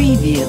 Preview.